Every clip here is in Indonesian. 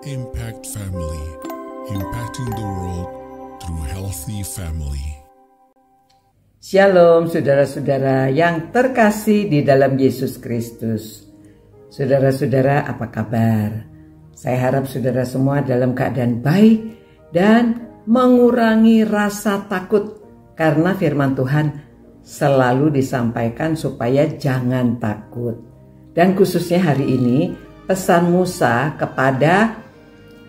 Impact Family, impacting the world through healthy family. Shalom saudara-saudara yang terkasih di dalam Yesus Kristus. Saudara-saudara apa kabar? Saya harap saudara semua dalam keadaan baik dan mengurangi rasa takut karena firman Tuhan selalu disampaikan supaya jangan takut. Dan khususnya hari ini pesan Musa kepada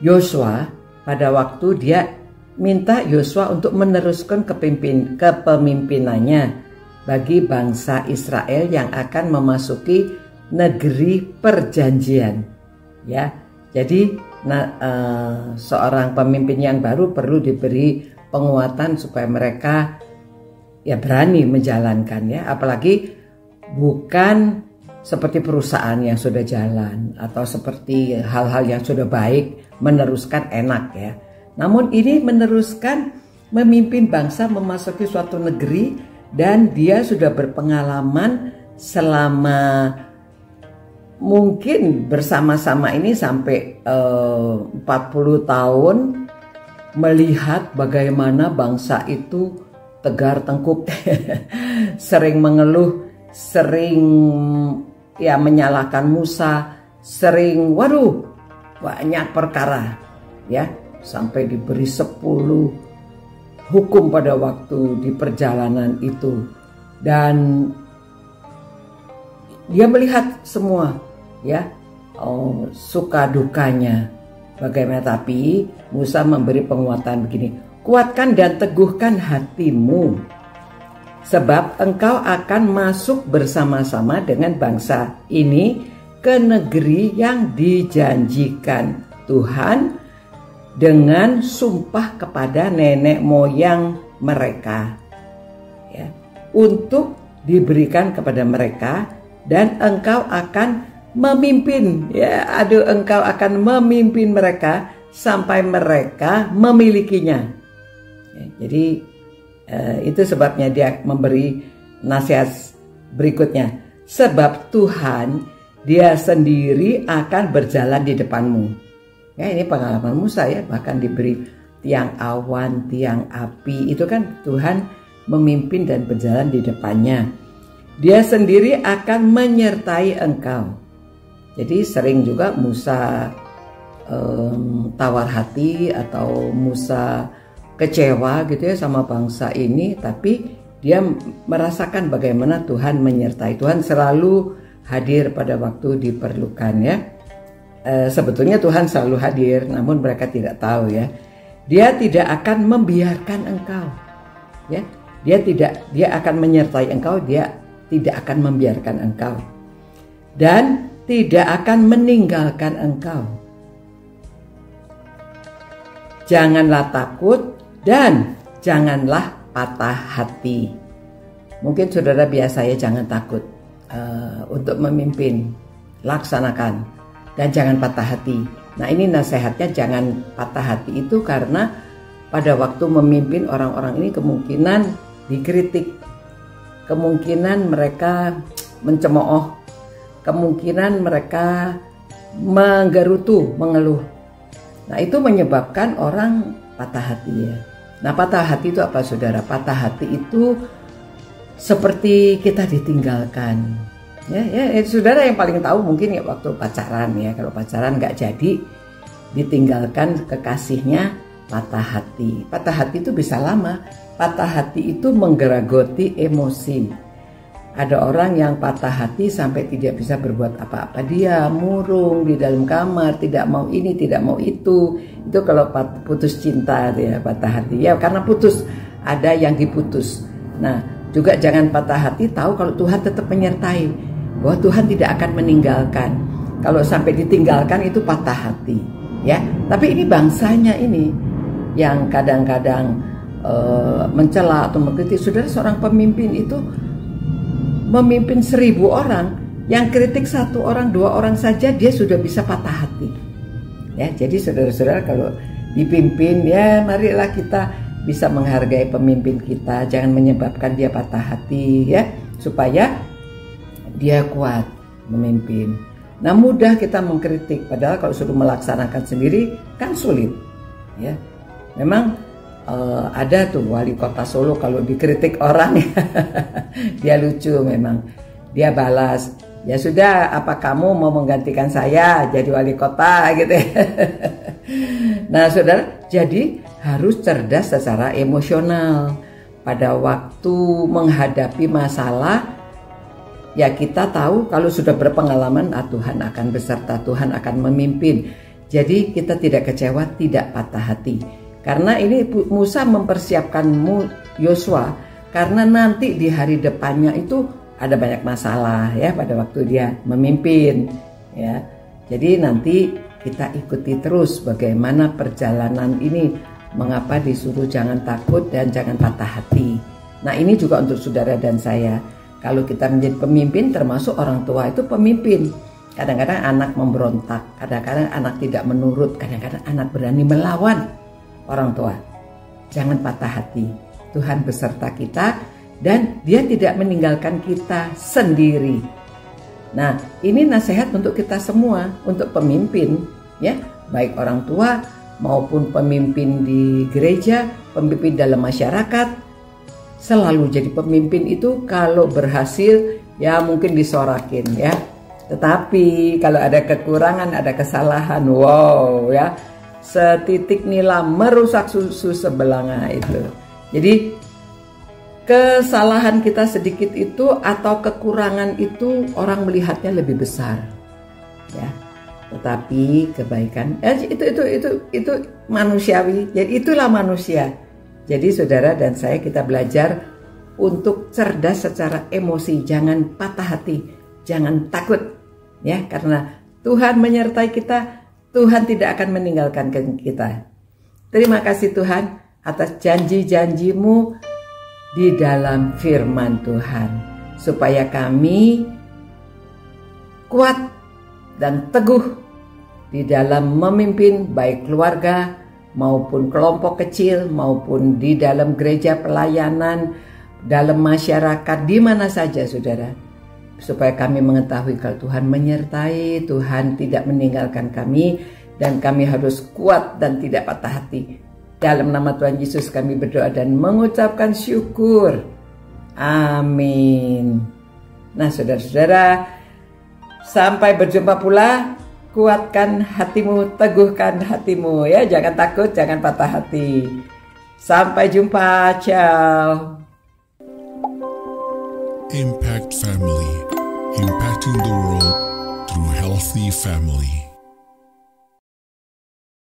Yosua pada waktu dia minta Yosua untuk meneruskan kepimpin, kepemimpinannya bagi bangsa Israel yang akan memasuki negeri perjanjian. Ya, jadi nah, seorang pemimpin yang baru perlu diberi penguatan supaya mereka ya berani menjalankan ya, apalagi bukan seperti perusahaan yang sudah jalan atau seperti hal-hal yang sudah baik meneruskan enak ya. Namun ini meneruskan memimpin bangsa memasuki suatu negeri dan dia sudah berpengalaman selama mungkin bersama-sama ini sampai eh, 40 tahun melihat bagaimana bangsa itu tegar tengkuk sering mengeluh sering ya menyalahkan Musa, sering waduh banyak perkara ya. Sampai diberi sepuluh hukum pada waktu di perjalanan itu. Dan dia melihat semua ya. Oh, suka dukanya. Bagaimana? Tapi Musa memberi penguatan begini kuatkan dan teguhkan hatimu sebab engkau akan masuk bersama-sama dengan bangsa ini ke negeri yang dijanjikan Tuhan dengan sumpah kepada nenek moyang mereka. Ya, untuk diberikan kepada mereka dan engkau akan memimpin ya aduh engkau akan memimpin mereka sampai mereka memilikinya. Ya, jadi Eh, itu sebabnya dia memberi nasihat berikutnya. Sebab Tuhan dia sendiri akan berjalan di depanmu. Ya ini pengalaman Musa ya bahkan diberi tiang awan, tiang api itu kan Tuhan memimpin dan berjalan di depannya. Dia sendiri akan menyertai engkau. Jadi sering juga Musa um, tawar hati atau Musa kecewa gitu ya sama bangsa ini tapi dia merasakan bagaimana Tuhan menyertai. Tuhan selalu hadir pada waktu diperlukan ya. E, sebetulnya Tuhan selalu hadir namun mereka tidak tahu ya. Dia tidak akan membiarkan engkau ya. Dia tidak dia akan menyertai engkau dia tidak akan membiarkan engkau. Dan tidak akan meninggalkan engkau. Janganlah takut dan janganlah patah hati. Mungkin saudara biasa ya jangan takut uh, untuk memimpin, laksanakan dan jangan patah hati. Nah ini nasihatnya jangan patah hati itu karena pada waktu memimpin orang-orang ini kemungkinan dikritik, kemungkinan mereka mencemooh, kemungkinan mereka menggerutu, mengeluh. Nah itu menyebabkan orang patah hati ya. Nah patah hati itu apa saudara? Patah hati itu seperti kita ditinggalkan. Ya, ya, ya saudara yang paling tahu mungkin ya waktu pacaran ya. Kalau pacaran nggak jadi ditinggalkan kekasihnya patah hati. Patah hati itu bisa lama. Patah hati itu menggeragoti emosi. Ada orang yang patah hati sampai tidak bisa berbuat apa-apa. Dia murung di dalam kamar, tidak mau ini, tidak mau itu. Itu kalau putus cinta ya patah hati. Ya karena putus, ada yang diputus. Nah, juga jangan patah hati tahu kalau Tuhan tetap menyertai. Bahwa Tuhan tidak akan meninggalkan. Kalau sampai ditinggalkan itu patah hati. Ya, tapi ini bangsanya ini yang kadang-kadang uh, mencela atau mengkritik. Saudara seorang pemimpin itu memimpin seribu orang, yang kritik satu orang, dua orang saja dia sudah bisa patah hati. Ya, jadi saudara-saudara kalau dipimpin ya marilah kita bisa menghargai pemimpin kita, jangan menyebabkan dia patah hati ya, supaya dia kuat memimpin. Nah mudah kita mengkritik, padahal kalau suruh melaksanakan sendiri kan sulit. Ya, memang uh, ada tuh wali kota Solo kalau dikritik orang dia lucu memang. Dia balas, ya sudah apa kamu mau menggantikan saya jadi wali kota gitu. Ya. nah saudara, jadi harus cerdas secara emosional pada waktu menghadapi masalah ya kita tahu kalau sudah berpengalaman ah, Tuhan akan beserta Tuhan akan memimpin jadi kita tidak kecewa tidak patah hati karena ini Musa mempersiapkan Yosua. Karena nanti di hari depannya itu ada banyak masalah ya pada waktu dia memimpin ya. Jadi nanti kita ikuti terus bagaimana perjalanan ini. Mengapa disuruh jangan takut dan jangan patah hati. Nah ini juga untuk saudara dan saya. Kalau kita menjadi pemimpin termasuk orang tua itu pemimpin. Kadang-kadang anak memberontak, kadang-kadang anak tidak menurut, kadang-kadang anak berani melawan orang tua. Jangan patah hati. Tuhan beserta kita dan dia tidak meninggalkan kita sendiri. Nah, ini nasihat untuk kita semua, untuk pemimpin, ya, baik orang tua maupun pemimpin di gereja, pemimpin dalam masyarakat, selalu jadi pemimpin itu kalau berhasil ya mungkin disorakin ya. Tetapi kalau ada kekurangan, ada kesalahan, wow ya, setitik nila merusak susu sebelanga itu. Jadi kesalahan kita sedikit itu atau kekurangan itu orang melihatnya lebih besar. Ya. Tetapi kebaikan eh, itu itu itu itu manusiawi. Jadi itulah manusia jadi saudara dan saya kita belajar untuk cerdas secara emosi, jangan patah hati, jangan takut ya karena Tuhan menyertai kita, Tuhan tidak akan meninggalkan kita. Terima kasih Tuhan atas janji-janjimu di dalam firman Tuhan supaya kami kuat dan teguh di dalam memimpin baik keluarga, maupun kelompok kecil maupun di dalam gereja pelayanan dalam masyarakat di mana saja saudara supaya kami mengetahui kalau Tuhan menyertai Tuhan tidak meninggalkan kami dan kami harus kuat dan tidak patah hati. Dalam nama Tuhan Yesus kami berdoa dan mengucapkan syukur. Amin. Nah saudara-saudara sampai berjumpa pula kuatkan hatimu, teguhkan hatimu ya, jangan takut, jangan patah hati. Sampai jumpa, ciao. Impact Family, impacting the world through healthy family.